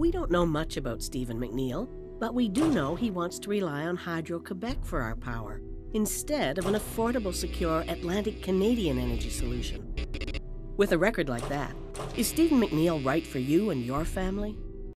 We don't know much about Stephen McNeil, but we do know he wants to rely on Hydro Quebec for our power, instead of an affordable, secure Atlantic Canadian energy solution. With a record like that, is Stephen McNeil right for you and your family?